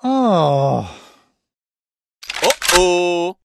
Oh. Uh oh.